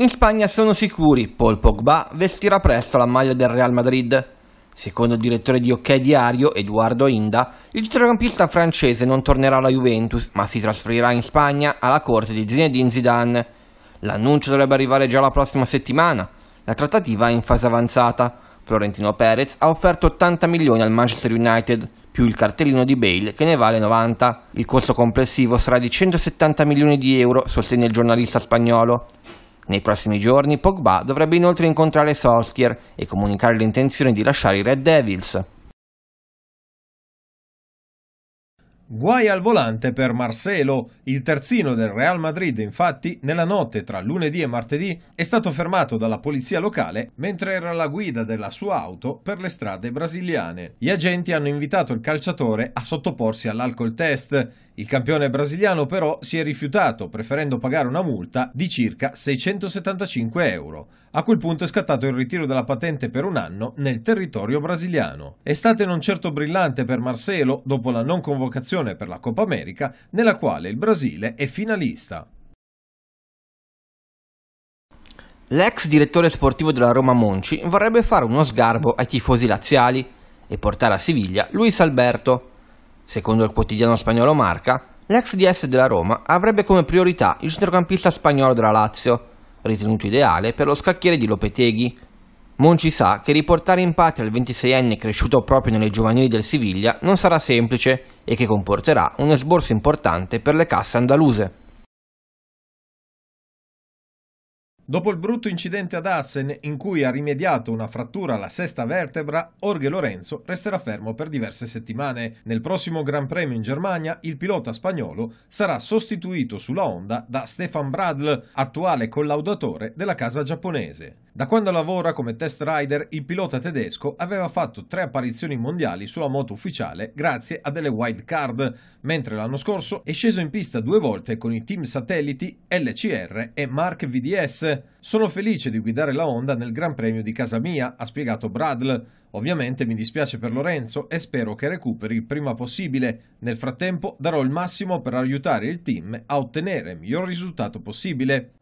In Spagna sono sicuri, Paul Pogba vestirà presto la maglia del Real Madrid. Secondo il direttore di OK Diario, Eduardo Inda, il centrocampista francese non tornerà alla Juventus, ma si trasferirà in Spagna alla corte di Zinedine Zidane. L'annuncio dovrebbe arrivare già la prossima settimana. La trattativa è in fase avanzata. Florentino Perez ha offerto 80 milioni al Manchester United, più il cartellino di Bale che ne vale 90. Il costo complessivo sarà di 170 milioni di euro, sostiene il giornalista spagnolo. Nei prossimi giorni Pogba dovrebbe inoltre incontrare Solskjaer e comunicare l'intenzione di lasciare i Red Devils. Guai al volante per Marcelo. Il terzino del Real Madrid, infatti, nella notte tra lunedì e martedì è stato fermato dalla polizia locale mentre era alla guida della sua auto per le strade brasiliane. Gli agenti hanno invitato il calciatore a sottoporsi all'alcol test. Il campione brasiliano però si è rifiutato, preferendo pagare una multa di circa 675 euro. A quel punto è scattato il ritiro della patente per un anno nel territorio brasiliano. Estate non certo brillante per Marcelo dopo la non convocazione per la Coppa America, nella quale il Brasile è finalista. L'ex direttore sportivo della Roma Monci vorrebbe fare uno sgarbo ai tifosi laziali e portare a Siviglia Luis Alberto. Secondo il quotidiano spagnolo Marca, l'ex DS della Roma avrebbe come priorità il centrocampista spagnolo della Lazio, ritenuto ideale per lo scacchiere di Lopeteghi. Monci sa che riportare in patria il 26enne cresciuto proprio nelle giovanili del Siviglia non sarà semplice e che comporterà un esborso importante per le casse andaluse. Dopo il brutto incidente ad Assen, in cui ha rimediato una frattura alla sesta vertebra, Orge Lorenzo resterà fermo per diverse settimane. Nel prossimo Gran Premio in Germania, il pilota spagnolo sarà sostituito sulla Honda da Stefan Bradl, attuale collaudatore della casa giapponese. Da quando lavora come test rider, il pilota tedesco aveva fatto tre apparizioni mondiali sulla moto ufficiale grazie a delle wild card, mentre l'anno scorso è sceso in pista due volte con i team satelliti LCR e Mark VDS. Sono felice di guidare la Honda nel Gran Premio di casa mia, ha spiegato Bradl. Ovviamente mi dispiace per Lorenzo e spero che recuperi il prima possibile. Nel frattempo darò il massimo per aiutare il team a ottenere il miglior risultato possibile.